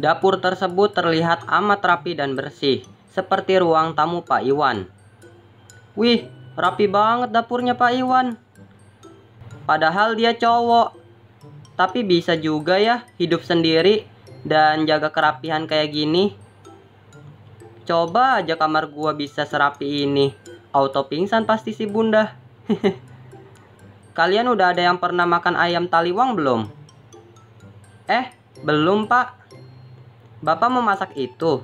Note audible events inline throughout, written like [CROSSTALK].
Dapur tersebut terlihat amat rapi dan bersih, seperti ruang tamu Pak Iwan. Wih, rapi banget dapurnya Pak Iwan. Padahal dia cowok. Tapi bisa juga ya hidup sendiri dan jaga kerapihan kayak gini. Coba aja kamar gua bisa serapi ini. Auto pingsan pasti si bunda. [LAUGHS] Kalian udah ada yang pernah makan ayam taliwang belum? Eh, belum pak. Bapak mau masak itu?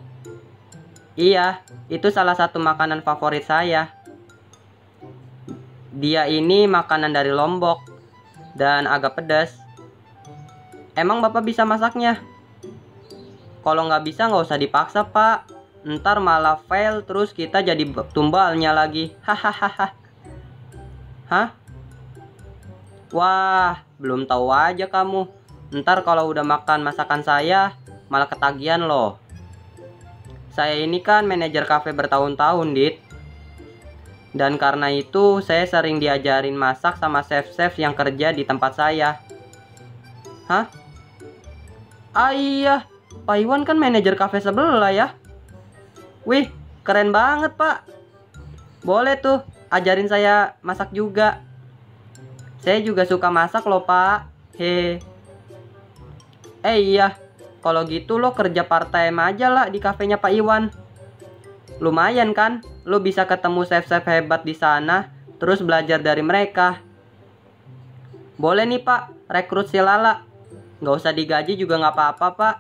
Iya, itu salah satu makanan favorit saya. Dia ini makanan dari Lombok dan agak pedas. Emang bapak bisa masaknya? Kalau nggak bisa nggak usah dipaksa pak. Ntar malah fail terus kita jadi tumbalnya lagi. [LAUGHS] Hahaha. Hah? Wah, belum tahu aja kamu. Ntar kalau udah makan masakan saya, malah ketagihan loh. Saya ini kan manajer kafe bertahun-tahun, Dit. Dan karena itu, saya sering diajarin masak sama chef-chef yang kerja di tempat saya. Hah? Ah iya, Pak Iwan kan manajer kafe sebelah ya. Wih, keren banget, Pak. Boleh tuh, ajarin saya masak juga. Saya juga suka masak loh, Pak. He. Eh iya, kalau gitu lo kerja part time aja lah di kafenya Pak Iwan. Lumayan kan, lo bisa ketemu chef-chef hebat di sana, terus belajar dari mereka. Boleh nih Pak, rekrut si Lala. Nggak usah digaji juga nggak apa-apa Pak.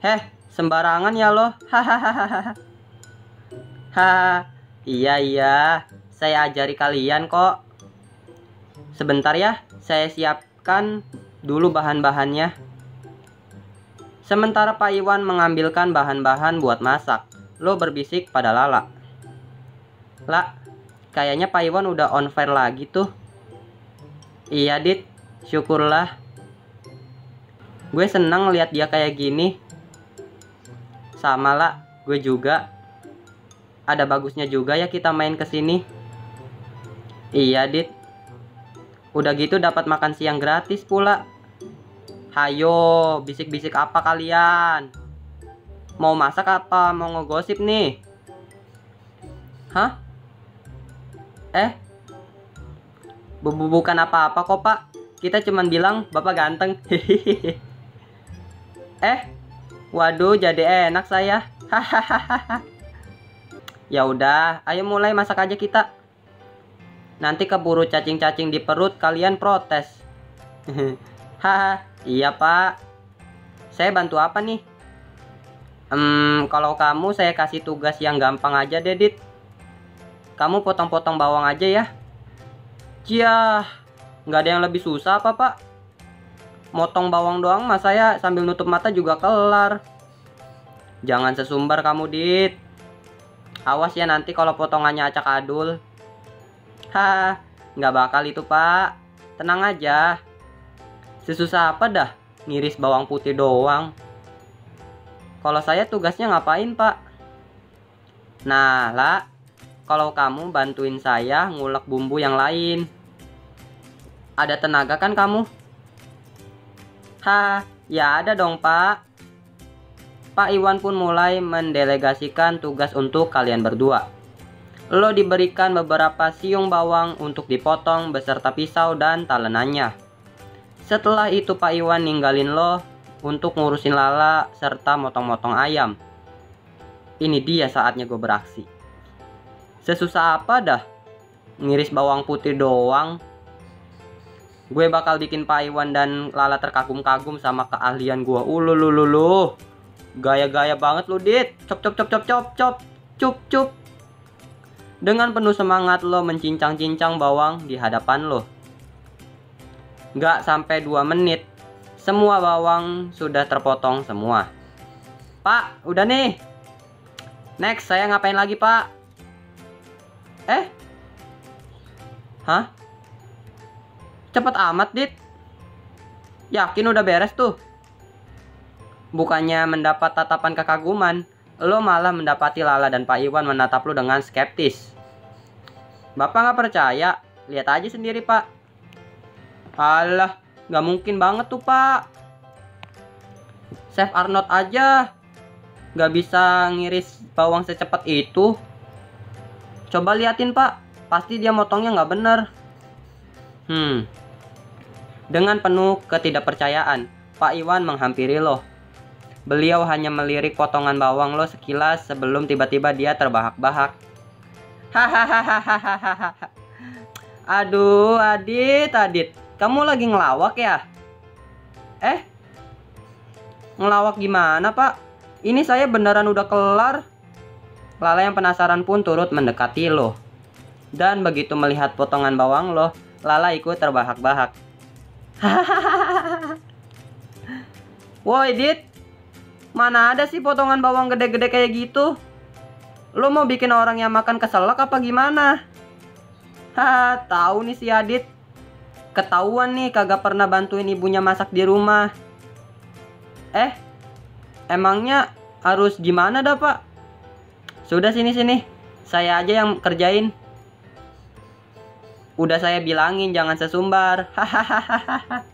Heh, sembarangan ya lo. Hahaha. [LAUGHS] Hahaha. Iya iya, saya ajari kalian kok. Sebentar ya, saya siapkan dulu bahan-bahannya. Sementara Pak Iwan mengambilkan bahan-bahan buat masak, lo berbisik pada Lala. La, kayaknya Pak Iwan udah on fire lagi tuh. Iya, Dit. Syukurlah. Gue senang lihat dia kayak gini. Sama lah, gue juga. Ada bagusnya juga ya kita main ke sini. Iya, Dit. Udah gitu dapat makan siang gratis pula. Hayo, bisik-bisik apa kalian? Mau masak apa? Mau ngegosip nih? Hah? Eh? Bukan apa-apa kok, Pak. Kita cuman bilang Bapak ganteng. [LAUGHS] eh? Waduh, jadi enak saya. [LAUGHS] Ya udah, ayo mulai masak aja kita. Nanti keburu cacing-cacing di perut kalian protes. [LAUGHS] Haha. Iya pak. Saya bantu apa nih? Hmm, kalau kamu saya kasih tugas yang gampang aja Dedit Kamu potong-potong bawang aja ya. Cia Nggak ada yang lebih susah apa pak? Motong bawang doang mas saya sambil nutup mata juga kelar. Jangan sesumbar kamu Dit. Awas ya nanti kalau potongannya acak adul. Hah, nggak bakal itu pak. Tenang aja Sesusah apa dah ngiris bawang putih doang? Kalau saya tugasnya ngapain pak? Nah lah, kalau kamu bantuin saya ngulek bumbu yang lain. Ada tenaga kan kamu? Hah, ya ada dong pak. Pak Iwan pun mulai mendelegasikan tugas untuk kalian berdua. Lo diberikan beberapa siung bawang untuk dipotong beserta pisau dan talenannya. Setelah itu Pak Iwan ninggalin lo untuk ngurusin Lala serta motong-motong ayam. Ini dia saatnya gue beraksi. Sesusah apa dah? Ngiris bawang putih doang. Gue bakal bikin Pak Iwan dan Lala terkagum-kagum sama keahlian gue. Ululululu. Gaya-gaya banget lu, Dit. Cop cop cop cop cop cop. Cup cup. Dengan penuh semangat lo mencincang-cincang bawang di hadapan lo. Nggak sampai 2 menit, semua bawang sudah terpotong semua. Pak, udah nih. Next, saya ngapain lagi, Pak? Eh? Hah? Cepet amat, Dit. Yakin udah beres tuh? Bukannya mendapat tatapan kekaguman, lo malah mendapati Lala dan Pak Iwan menatap lo dengan skeptis. Bapak nggak percaya? Lihat aja sendiri, Pak. Alah, nggak mungkin banget tuh pak. Chef Arnold aja nggak bisa ngiris bawang secepat itu. Coba liatin pak, pasti dia motongnya nggak bener. Hmm. Dengan penuh ketidakpercayaan, Pak Iwan menghampiri lo. Beliau hanya melirik potongan bawang lo sekilas sebelum tiba-tiba dia terbahak-bahak. Hahaha. Aduh, Adit, Adit, kamu lagi ngelawak ya? Eh, ngelawak gimana, Pak? Ini saya beneran udah kelar. Lala yang penasaran pun turut mendekati lo. Dan begitu melihat potongan bawang lo, Lala ikut terbahak-bahak. [LAUGHS] Woi, Dit. Mana ada sih potongan bawang gede-gede kayak gitu? Lo mau bikin orang yang makan keselak apa gimana? [LAUGHS] Haha, tahu nih si Adit. Ketahuan nih kagak pernah bantuin ibunya masak di rumah. Eh, emangnya harus gimana dah, Pak? Sudah sini-sini. Saya aja yang kerjain. Udah saya bilangin jangan sesumbar. Hahaha.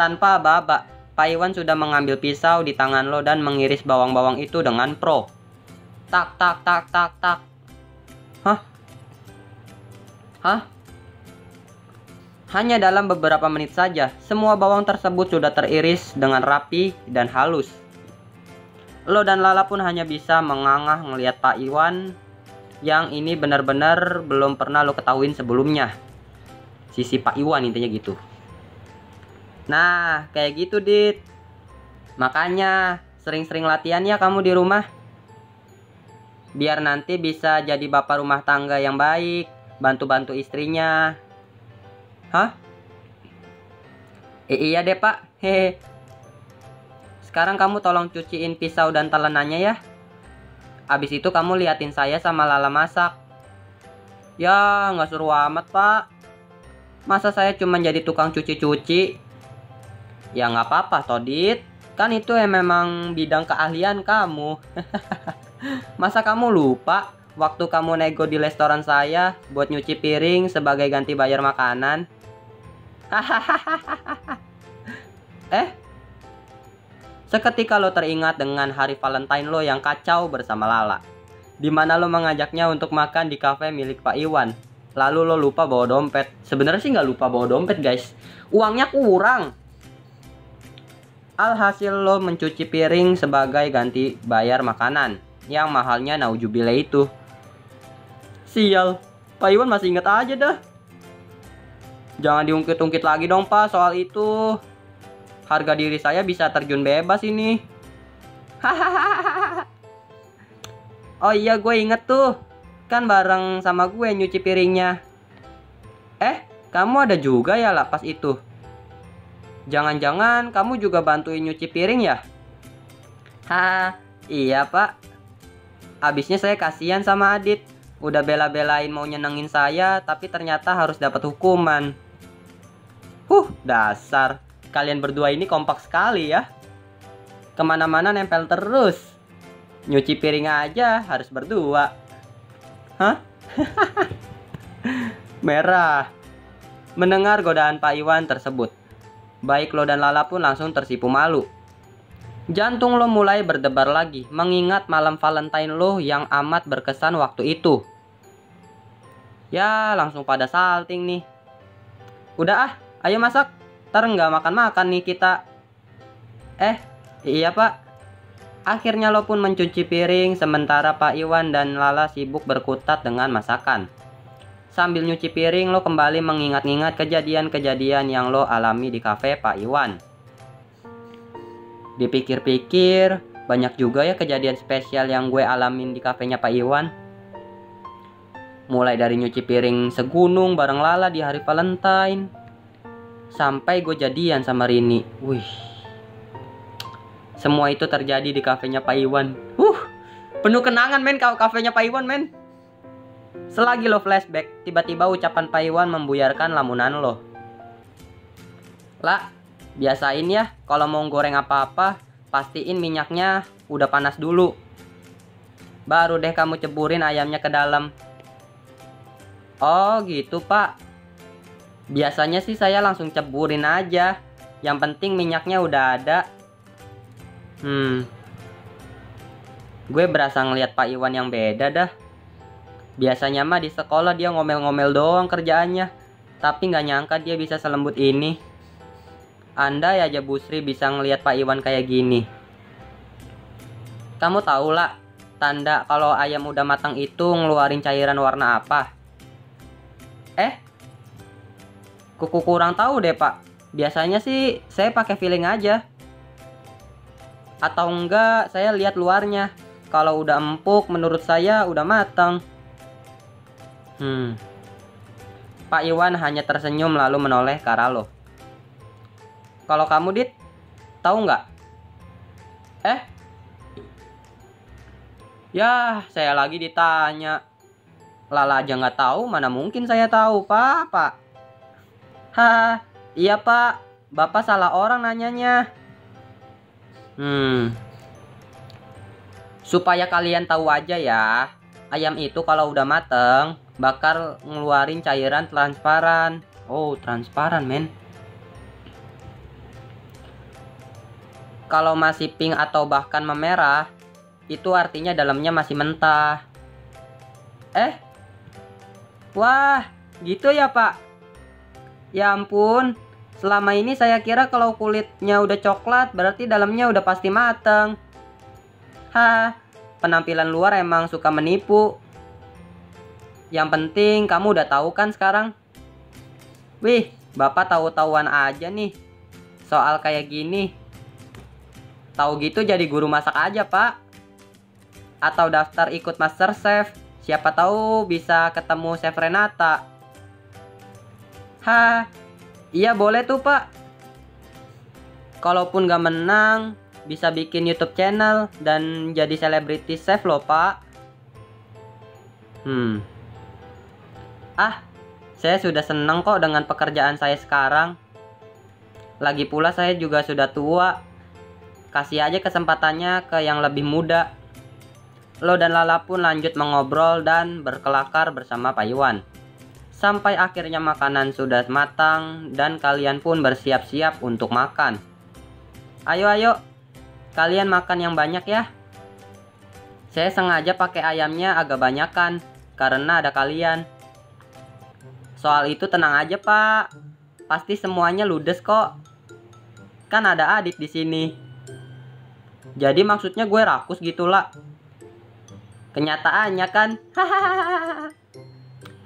Tanpa babak, Pak Iwan sudah mengambil pisau di tangan lo dan mengiris bawang-bawang itu dengan pro. Tak tak tak tak tak. Hah? Hah? Hanya dalam beberapa menit saja, semua bawang tersebut sudah teriris dengan rapi dan halus. Lo dan Lala pun hanya bisa mengangah melihat Pak Iwan yang ini benar-benar belum pernah lo ketahuin sebelumnya. Sisi Pak Iwan intinya gitu. Nah, kayak gitu, Dit. Makanya sering-sering latihan ya kamu di rumah. Biar nanti bisa jadi bapak rumah tangga yang baik, bantu-bantu istrinya. Hah? Eh, iya deh, Pak. Hehe. Sekarang kamu tolong cuciin pisau dan telenannya ya. Abis itu kamu liatin saya sama Lala masak. Ya, nggak suruh amat, Pak. Masa saya cuma jadi tukang cuci-cuci? Ya nggak apa-apa, Todit. Kan itu yang memang bidang keahlian kamu. [LAUGHS] Masa kamu lupa waktu kamu nego di restoran saya buat nyuci piring sebagai ganti bayar makanan? [LAUGHS] eh, Seketika lo teringat dengan hari Valentine lo yang kacau bersama Lala. Di mana lo mengajaknya untuk makan di kafe milik Pak Iwan. Lalu lo lupa bawa dompet. Sebenarnya sih nggak lupa bawa dompet guys. Uangnya kurang. Alhasil lo mencuci piring sebagai ganti bayar makanan. Yang mahalnya naujubile itu. Sial. Pak Iwan masih inget aja dah. Jangan diungkit-ungkit lagi dong pak soal itu harga diri saya bisa terjun bebas ini. [LAUGHS] Oh iya gue inget tuh. Kan bareng sama gue nyuci piringnya. Eh, kamu ada juga ya lah pas itu. Jangan-jangan kamu juga bantuin nyuci piring ya? Ha, iya pak. Abisnya saya kasihan sama Adit. Udah bela-belain mau nyenengin saya, tapi ternyata harus dapat hukuman. Huh, dasar. Kalian berdua ini kompak sekali ya. Ke mana-mana nempel terus. Nyuci piring aja harus berdua. Hah? [LAUGHS] Merah. Mendengar godaan Pak Iwan tersebut, baik lo dan Lala pun langsung tersipu malu. Jantung lo mulai berdebar lagi, mengingat malam Valentine lo yang amat berkesan waktu itu. Ya, langsung pada salting nih. Udah ah, ayo masak ntar nggak makan-makan nih kita. Eh, iya pak. Akhirnya lo pun mencuci piring sementara Pak Iwan dan Lala sibuk berkutat dengan masakan. Sambil nyuci piring lo kembali mengingat-ingat kejadian-kejadian yang lo alami di kafe Pak Iwan. Dipikir-pikir, banyak juga ya kejadian spesial yang gue alamin di kafenya Pak Iwan. Mulai dari nyuci piring segunung bareng Lala di hari Valentine sampai gue jadian sama Rini. Wih. Semua itu terjadi di kafenya Pak Iwan. Uh, penuh kenangan men kau kafenya Pak Iwan men. Selagi lo flashback, tiba-tiba ucapan Pak Iwan membuyarkan lamunan lo. Lah, biasain ya kalau mau goreng apa-apa, pastiin minyaknya udah panas dulu. Baru deh kamu ceburin ayamnya ke dalam. Oh gitu pak Biasanya sih saya langsung ceburin aja. Yang penting minyaknya udah ada. Hmm. Gue berasa ngeliat Pak Iwan yang beda dah. Biasanya mah di sekolah dia ngomel-ngomel doang kerjaannya. Tapi nggak nyangka dia bisa selembut ini. Andai aja Bu Sri bisa ngeliat Pak Iwan kayak gini. Kamu tahu lah, tanda kalau ayam udah matang itu ngeluarin cairan warna apa? Eh, kuku kurang tahu deh pak. Biasanya sih saya pakai feeling aja. Atau enggak, saya lihat luarnya. Kalau udah empuk, menurut saya udah matang. Hmm. Pak Iwan hanya tersenyum lalu menoleh ke arah lo. Kalau kamu, Dit, tahu nggak? Eh? Ya, saya lagi ditanya. Lala aja nggak tahu, mana mungkin saya tahu, Pak, Pak. Haha, iya, Pak. Bapak salah orang nanyanya. Hmm. Supaya kalian tahu aja ya, ayam itu kalau udah mateng, bakal ngeluarin cairan transparan. Oh, transparan, men. Kalau masih pink atau bahkan memerah, itu artinya dalamnya masih mentah. Eh? Wah, gitu ya, Pak. Ya ampun, selama ini saya kira kalau kulitnya udah coklat, berarti dalamnya udah pasti mateng. Hah, penampilan luar emang suka menipu. Yang penting kamu udah tahu kan sekarang? Wih, Bapak tahu-tahuan aja nih. Soal kayak gini. Tahu gitu jadi guru masak aja, Pak. Atau daftar ikut Master Chef. Siapa tahu bisa ketemu Chef Renata. Hah, iya boleh tuh, Pak. Kalaupun gak menang, bisa bikin YouTube channel dan jadi selebriti chef loh, Pak. Hmm, Ah, saya sudah senang kok dengan pekerjaan saya sekarang. Lagi pula saya juga sudah tua. Kasih aja kesempatannya ke yang lebih muda. Lo dan Lala pun lanjut mengobrol dan berkelakar bersama Pak Iwan. Sampai akhirnya makanan sudah matang dan kalian pun bersiap-siap untuk makan. Ayo ayo, kalian makan yang banyak ya. Saya sengaja pakai ayamnya agak banyakan karena ada kalian. Soal itu tenang aja, Pak. Pasti semuanya ludes kok. Kan ada Adit di sini. Jadi maksudnya gue rakus gitulah. Kenyataannya kan. [LAUGHS] Hahaha.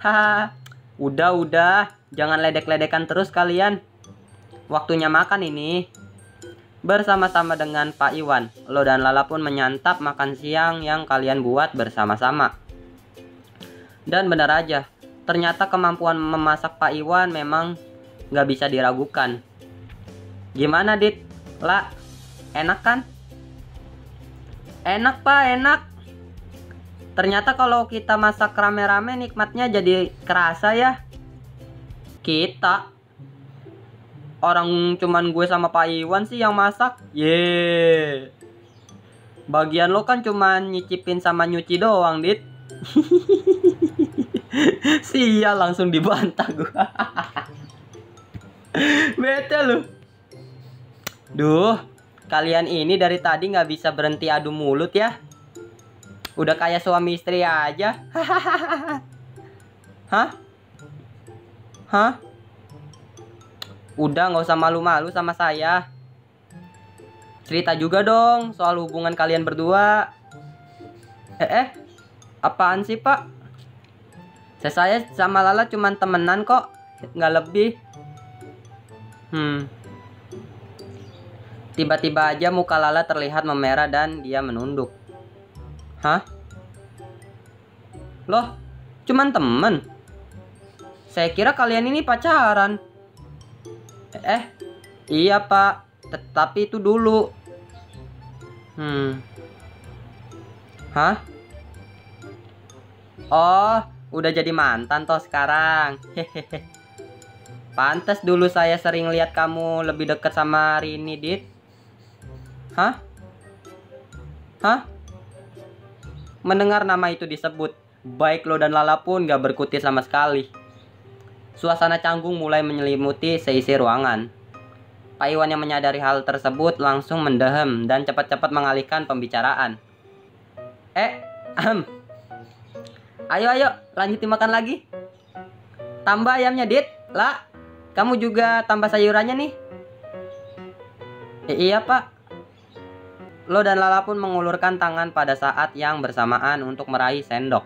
udah, udah. Jangan ledek-ledekan terus kalian. Waktunya makan ini. Bersama-sama dengan Pak Iwan, Lo dan Lala pun menyantap makan siang yang kalian buat bersama-sama. Dan benar aja, ternyata kemampuan memasak Pak Iwan memang nggak bisa diragukan. Gimana, Dit? Lah, enak kan? Enak, Pak, enak. Ternyata kalau kita masak rame-rame nikmatnya jadi kerasa ya. Kita. Orang cuman gue sama Pak Iwan sih yang masak. Ye. Bagian lo kan cuman nyicipin sama nyuci doang, Dit. [LAUGHS] Sia langsung dibantah gua. [LAUGHS] Bete lu. Duh, kalian ini dari tadi nggak bisa berhenti adu mulut ya. Udah kayak suami istri aja. [LAUGHS] Hah? Hah? Udah nggak usah malu-malu sama saya. Cerita juga dong soal hubungan kalian berdua. Eh, eh, apaan sih pak? Saya sama Lala cuman temenan kok, nggak lebih. Hmm. Tiba-tiba aja muka Lala terlihat memerah dan dia menunduk. Hah? Loh, cuman temen? Saya kira kalian ini pacaran. Eh, iya pak. Tetapi itu dulu. Hmm. Hah? Oh, Udah jadi mantan toh sekarang. Hehehe. Pantes dulu saya sering lihat kamu lebih dekat sama Rini, Dit. Hah? Hah? Mendengar nama itu disebut, baik lo dan Lala pun gak berkutik sama sekali. Suasana canggung mulai menyelimuti seisi ruangan. Pak Iwan yang menyadari hal tersebut langsung mendehem dan cepat-cepat mengalihkan pembicaraan. Eh, ahem. Ayo ayo, lanjut makan lagi. Tambah ayamnya, Dit. Lah, kamu juga tambah sayurannya nih. Eh, iya, Pak. Lo dan Lala pun mengulurkan tangan pada saat yang bersamaan untuk meraih sendok.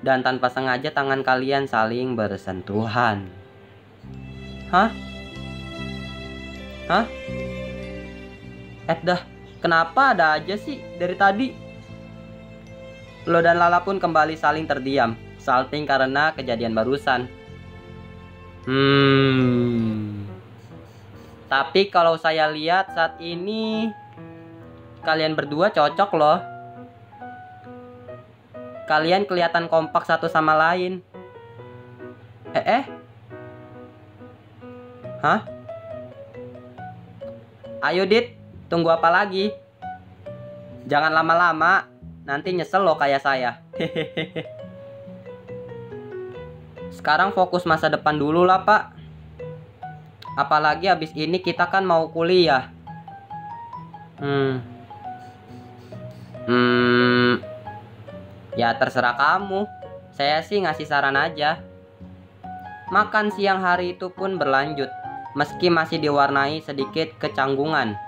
Dan tanpa sengaja tangan kalian saling bersentuhan. Hah? Hah? Eh dah, kenapa ada aja sih dari tadi? Lo dan Lala pun kembali saling terdiam, salting karena kejadian barusan. Hmm. Tapi kalau saya lihat saat ini kalian berdua cocok loh. Kalian kelihatan kompak satu sama lain. Eh eh. Hah? Ayo Dit, tunggu apa lagi? Jangan lama-lama, Nanti nyesel loh kayak saya. [LAUGHS] Sekarang fokus masa depan dulu lah pak. Apalagi habis ini kita kan mau kuliah. Hmm. Hmm. Ya terserah kamu. Saya sih ngasih saran aja. Makan siang hari itu pun berlanjut. Meski masih diwarnai sedikit kecanggungan.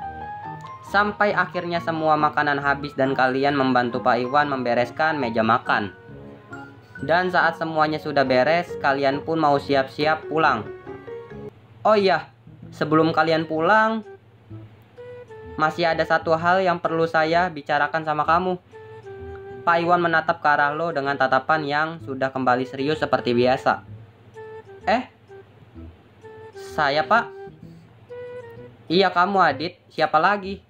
Sampai akhirnya semua makanan habis dan kalian membantu Pak Iwan membereskan meja makan. Dan saat semuanya sudah beres, kalian pun mau siap-siap pulang. Oh iya, sebelum kalian pulang, masih ada satu hal yang perlu saya bicarakan sama kamu. Pak Iwan menatap ke arah lo dengan tatapan yang sudah kembali serius seperti biasa. Eh, saya pak? Iya kamu Adit, siapa lagi?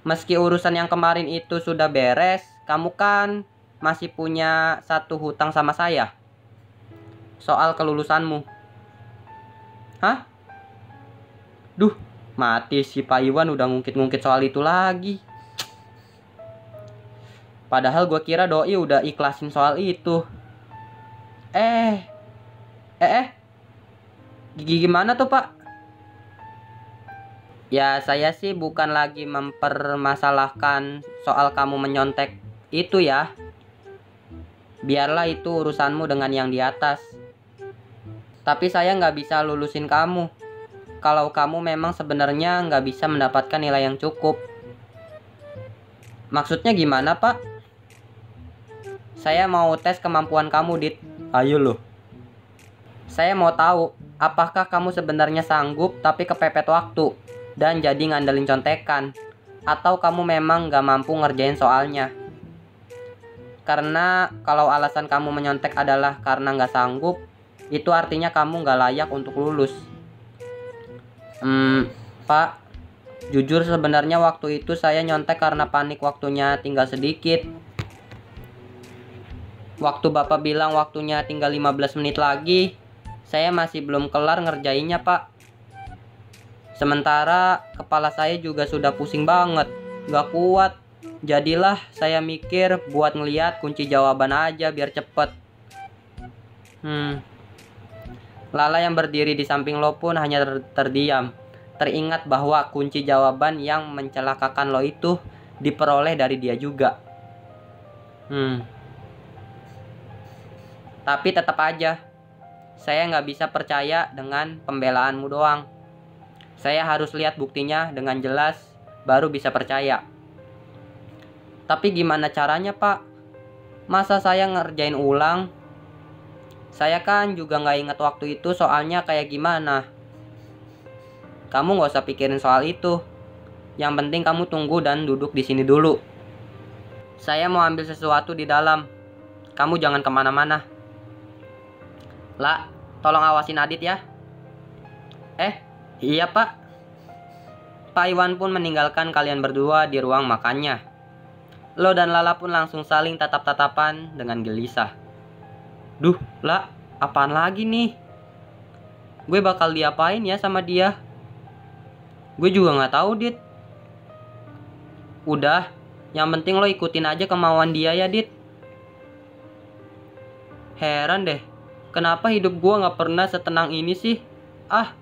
meski urusan yang kemarin itu sudah beres, kamu kan masih punya satu hutang sama saya. Soal kelulusanmu. Hah? Duh, mati si Pak Iwan udah ngungkit-ngungkit soal itu lagi. Padahal gue kira doi udah ikhlasin soal itu. Eh, eh, eh, gimana tuh pak? Ya saya sih bukan lagi mempermasalahkan soal kamu menyontek itu ya. Biarlah itu urusanmu dengan yang di atas. Tapi saya nggak bisa lulusin kamu. Kalau kamu memang sebenarnya nggak bisa mendapatkan nilai yang cukup. Maksudnya gimana pak? Saya mau tes kemampuan kamu, Dit. Ayo loh. Saya mau tahu, apakah kamu sebenarnya sanggup tapi kepepet waktu? dan jadi ngandelin contekan atau kamu memang gak mampu ngerjain soalnya karena kalau alasan kamu menyontek adalah karena gak sanggup itu artinya kamu gak layak untuk lulus hmm pak jujur sebenarnya waktu itu saya nyontek karena panik waktunya tinggal sedikit waktu bapak bilang waktunya tinggal 15 menit lagi saya masih belum kelar ngerjainnya pak Sementara kepala saya juga sudah pusing banget, gak kuat. Jadilah saya mikir buat ngeliat kunci jawaban aja biar cepet. Hmm. Lala yang berdiri di samping lo pun hanya ter terdiam. Teringat bahwa kunci jawaban yang mencelakakan lo itu diperoleh dari dia juga. Hmm. Tapi tetap aja, saya nggak bisa percaya dengan pembelaanmu doang. Saya harus lihat buktinya dengan jelas, baru bisa percaya. Tapi gimana caranya pak? Masa saya ngerjain ulang? Saya kan juga nggak inget waktu itu soalnya kayak gimana. Kamu nggak usah pikirin soal itu. Yang penting kamu tunggu dan duduk di sini dulu. Saya mau ambil sesuatu di dalam. Kamu jangan ke mana-mana. Lah, tolong awasin Adit ya. Eh, Iya pak. Pak Iwan pun meninggalkan kalian berdua di ruang makannya. Lo dan Lala pun langsung saling tatap-tatapan dengan gelisah. Duh, lah, apaan lagi nih? Gue bakal diapain ya sama dia? Gue juga nggak tahu, Dit. Udah, yang penting lo ikutin aja kemauan dia ya, Dit. Heran deh, kenapa hidup gue nggak pernah setenang ini sih? Ah,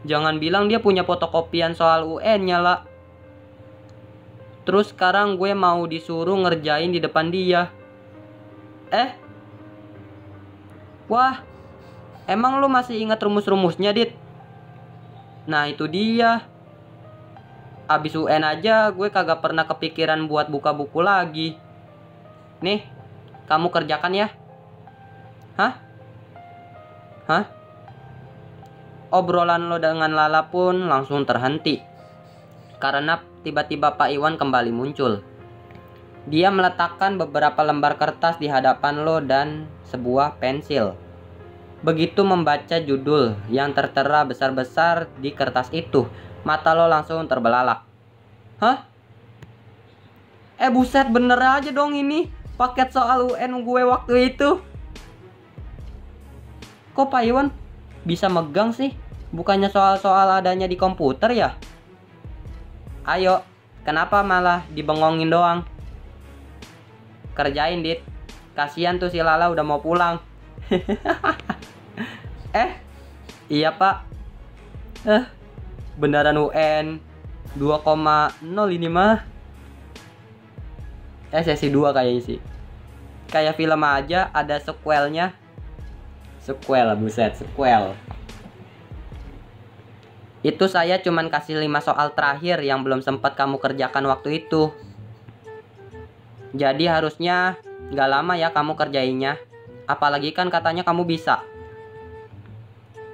Jangan bilang dia punya fotokopian soal UN-nya lah. Terus sekarang gue mau disuruh ngerjain di depan dia. Eh? Wah, emang lu masih ingat rumus-rumusnya, Dit? Nah, itu dia. Abis UN aja gue kagak pernah kepikiran buat buka buku lagi. Nih, kamu kerjakan ya. Hah? Hah? Obrolan lo dengan Lala pun langsung terhenti. Karena tiba-tiba Pak Iwan kembali muncul. Dia meletakkan beberapa lembar kertas di hadapan lo dan sebuah pensil. Begitu membaca judul yang tertera besar-besar di kertas itu, mata lo langsung terbelalak. Hah? Eh buset bener aja dong ini paket soal UN gue waktu itu. Kok Pak Iwan bisa megang sih? Bukannya soal-soal adanya di komputer ya? Ayo, kenapa malah dibengongin doang? Kerjain, Dit. Kasihan tuh si Lala udah mau pulang. [LAUGHS] eh, iya pak. Eh, beneran UN 2,0 ini mah. Eh, sesi 2 kayaknya sih. Kayak film aja ada sequelnya. Sequel, buset, sequel. Itu saya cuman kasih 5 soal terakhir yang belum sempat kamu kerjakan waktu itu. Jadi harusnya nggak lama ya kamu kerjainnya. Apalagi kan katanya kamu bisa.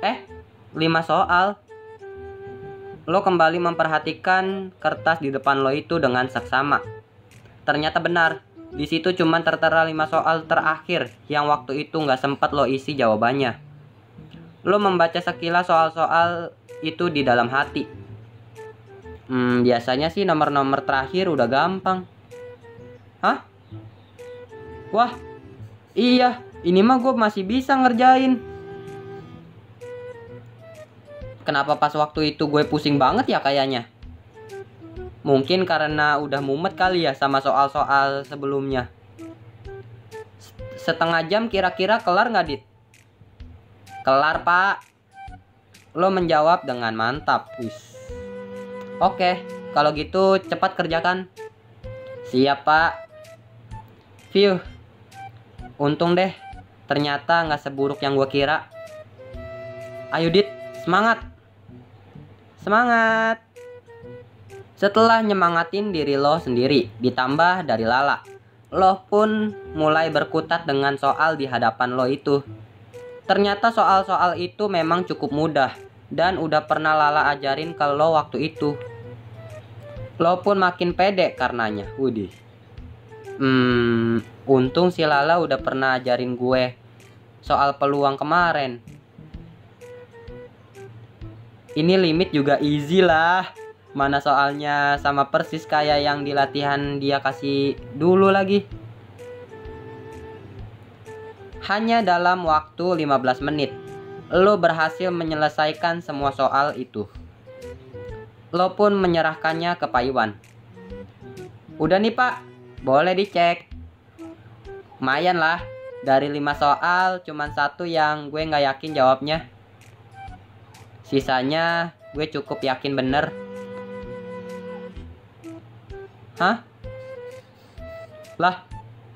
Eh, 5 soal. Lo kembali memperhatikan kertas di depan lo itu dengan seksama. Ternyata benar, di situ cuma tertera 5 soal terakhir yang waktu itu nggak sempat lo isi jawabannya. Lo membaca sekilas soal-soal itu di dalam hati. Hmm, biasanya sih nomor-nomor terakhir udah gampang. Wah, iya, ini mah gue masih bisa ngerjain. Kenapa pas waktu itu gue pusing banget ya kayaknya? Mungkin karena udah mumet kali ya sama soal-soal sebelumnya. Setengah jam kira-kira kelar nggak, Dit? Kelar, Pak. Lo menjawab dengan mantap. Wis. Oke, kalau gitu cepat kerjakan. Siap, Pak. View. Untung deh, ternyata nggak seburuk yang gue kira. Ayo, Dit, semangat! Semangat! Setelah nyemangatin diri lo sendiri, ditambah dari Lala, lo pun mulai berkutat dengan soal di hadapan lo itu. Ternyata soal-soal itu memang cukup mudah dan udah pernah Lala ajarin ke lo waktu itu. Lo pun makin pede karenanya, Wudi. Hmm, untung si Lala udah pernah ajarin gue soal peluang kemarin. Ini limit juga easy lah. Mana soalnya sama persis kayak yang di latihan dia kasih dulu lagi. Hanya dalam waktu 15 menit, lo berhasil menyelesaikan semua soal itu. Lo pun menyerahkannya ke Pak Iwan. Udah nih pak, boleh dicek. Lumayan lah, dari 5 soal cuman satu yang gue nggak yakin jawabnya. Sisanya gue cukup yakin bener. Hah? Lah,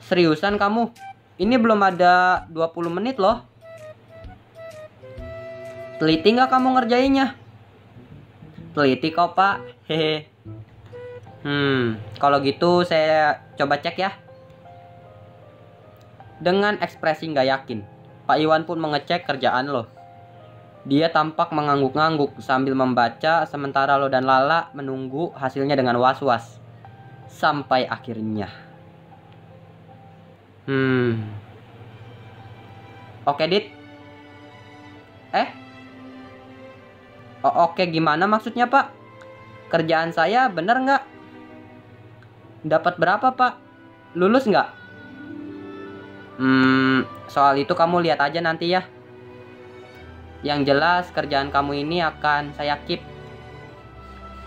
seriusan kamu? Ini belum ada 20 menit loh. Teliti nggak kamu ngerjainnya? Teliti kok pak, hehe. Hmm, kalau gitu saya coba cek ya. Dengan ekspresi nggak yakin, Pak Iwan pun mengecek kerjaan lo. Dia tampak mengangguk-angguk sambil membaca sementara Lo dan Lala menunggu hasilnya dengan was-was. Sampai akhirnya. Hmm. Oke, Dit. Eh? Oh, oke, gimana maksudnya, Pak? Kerjaan saya bener nggak? Dapat berapa, Pak? Lulus nggak? Hmm, soal itu kamu lihat aja nanti ya. Yang jelas kerjaan kamu ini akan saya keep.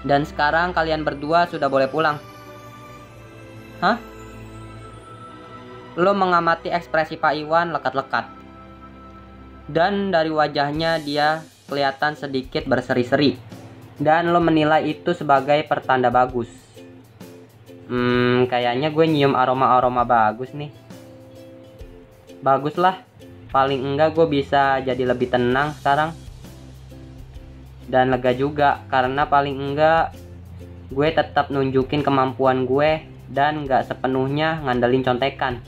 Dan sekarang kalian berdua sudah boleh pulang. Hah? Lo mengamati ekspresi Pak Iwan lekat-lekat. Dan dari wajahnya dia kelihatan sedikit berseri-seri. Dan lo menilai itu sebagai pertanda bagus. Hmm, kayaknya gue nyium aroma-aroma bagus nih. Bagus lah. Paling enggak gue bisa jadi lebih tenang sekarang. Dan lega juga karena paling enggak gue tetap nunjukin kemampuan gue dan nggak sepenuhnya ngandelin contekan.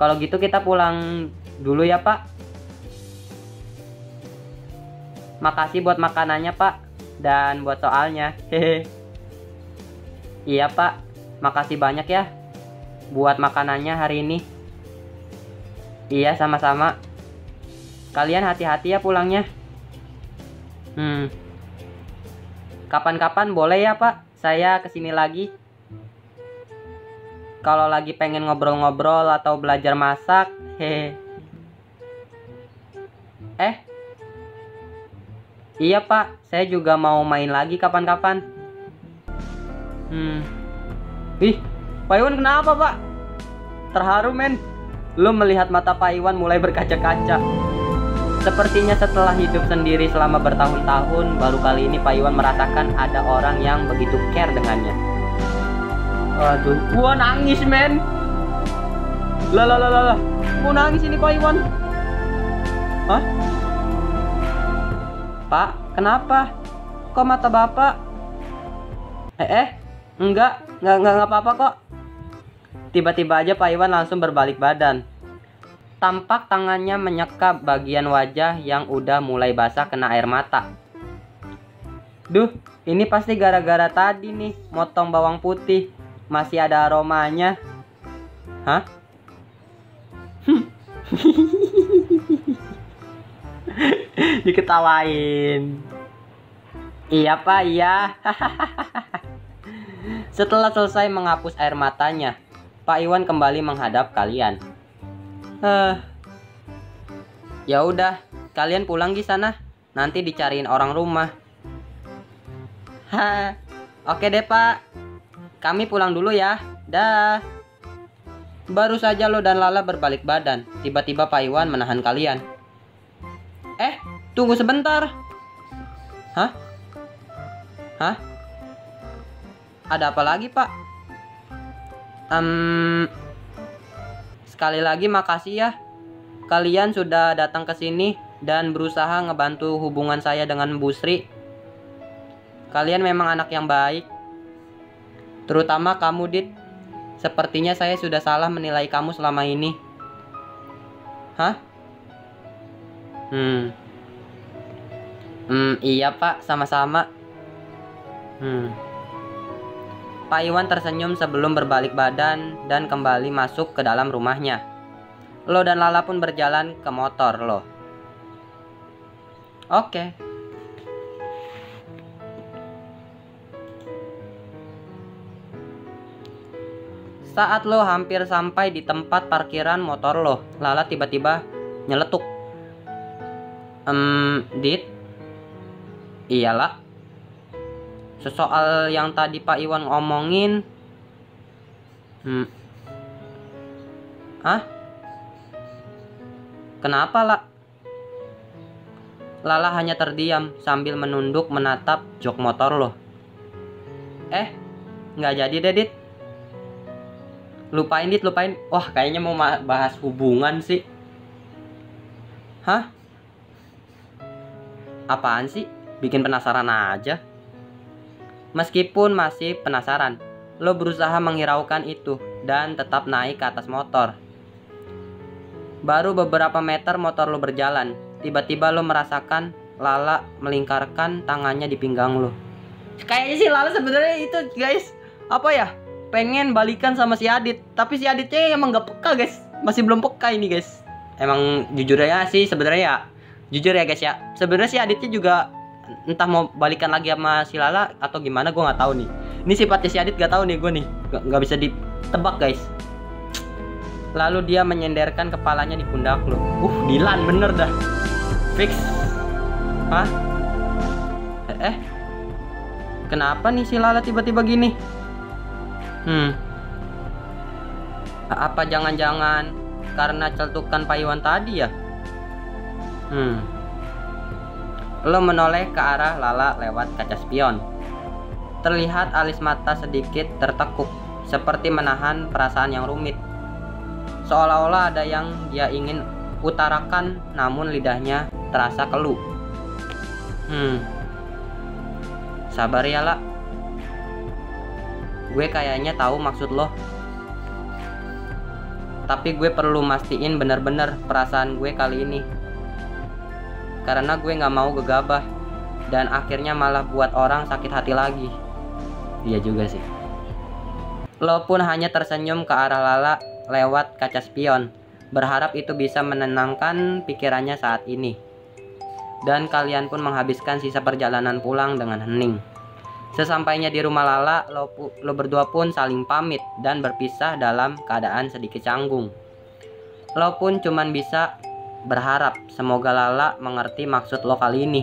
Kalau gitu kita pulang dulu ya pak. Makasih buat makanannya pak dan buat soalnya. Hehe. Iya pak, makasih banyak ya buat makanannya hari ini. Iya sama-sama. Kalian hati-hati ya pulangnya. Hmm. Kapan-kapan boleh ya pak, saya ke sini lagi. Kalau lagi pengen ngobrol-ngobrol atau belajar masak, hehe. Eh, Iya pak, saya juga mau main lagi kapan-kapan. Hmm. Ih, Pak Iwan kenapa pak? Terharu men. Lo melihat mata Pak Iwan mulai berkaca-kaca. Sepertinya setelah hidup sendiri selama bertahun-tahun, baru kali ini Pak Iwan merasakan ada orang yang begitu care dengannya. Waduh, gua nangis men. Lah lah lah lah, mau nangis ini Pak Iwan. Hah? Pak, kenapa? Kok mata Bapak? Eh, eh, enggak, enggak, enggak, enggak apa-apa kok. Tiba-tiba aja Pak Iwan langsung berbalik badan. Tampak tangannya menyekap bagian wajah yang udah mulai basah kena air mata. Duh, ini pasti gara-gara tadi nih, motong bawang putih. Masih ada aromanya. Hah? [LAUGHS] Diketawain iya pak iya [LAUGHS] setelah selesai menghapus air matanya Pak Iwan kembali menghadap kalian. Uh, ya udah kalian pulang di sana. Nanti dicariin orang rumah. Ha oke deh pak. Kami pulang dulu ya. Dah. Baru saja lo dan Lala berbalik badan. Tiba-tiba Pak Iwan menahan kalian. Eh, tunggu sebentar. Hah? Hah? Ada apa lagi, Pak? Um, sekali lagi makasih ya. Kalian sudah datang ke sini dan berusaha ngebantu hubungan saya dengan Bu Sri. Kalian memang anak yang baik. Terutama kamu, Dit. Sepertinya saya sudah salah menilai kamu selama ini. Hah? Hmm. Hmm, iya pak, sama-sama. Hmm. Pak Iwan tersenyum sebelum berbalik badan dan kembali masuk ke dalam rumahnya. Lo dan Lala pun berjalan ke motor lo. Oke. Saat lo hampir sampai di tempat parkiran motor lo, Lala tiba-tiba nyeletuk Um, Dit? Iyalah. Sesoal yang tadi Pak Iwan ngomongin. Hmm. Hah? Kenapa, lah? Lala hanya terdiam sambil menunduk menatap jok motor loh. Eh, nggak jadi deh, Dit. Lupain, Dit, lupain. Wah, kayaknya mau bahas hubungan sih. Hah? Apaan sih? Bikin penasaran aja. Meskipun masih penasaran, lo berusaha menghiraukan itu dan tetap naik ke atas motor. Baru beberapa meter motor lo berjalan, tiba-tiba lo merasakan Lala melingkarkan tangannya di pinggang lo. Kayaknya sih Lala sebenarnya itu guys, apa ya? Pengen balikan sama si Adit, tapi si Aditnya emang gak peka guys, masih belum peka ini guys. Emang jujur aja sih sebenarnya ya jujur ya guys ya sebenarnya si Aditnya juga entah mau balikan lagi sama si Lala atau gimana gue nggak tahu nih. Ini sifatnya si Adit gak tahu nih gue nih. Nggak bisa ditebak guys. Lalu dia menyenderkan kepalanya di pundak lo uh Dilan bener dah. Fix. Hah? Eh, eh. Kenapa nih si Lala tiba-tiba gini? Hmm. Apa jangan-jangan karena celtukan Pak Iwan tadi ya? Hmm. Lo menoleh ke arah Lala lewat kaca spion. Terlihat alis mata sedikit tertekuk, seperti menahan perasaan yang rumit. Seolah-olah ada yang dia ingin utarakan, namun lidahnya terasa keluh. Hmm, sabar ya, La. Gue kayaknya tahu maksud lo. Tapi gue perlu mastiin bener-bener perasaan gue kali ini karena gue nggak mau gegabah dan akhirnya malah buat orang sakit hati lagi. Iya juga sih. Lo pun hanya tersenyum ke arah Lala lewat kaca spion, berharap itu bisa menenangkan pikirannya saat ini. Dan kalian pun menghabiskan sisa perjalanan pulang dengan hening. Sesampainya di rumah Lala, lo, lo berdua pun saling pamit dan berpisah dalam keadaan sedikit canggung. Lo pun cuman bisa berharap semoga Lala mengerti maksud lo kali ini.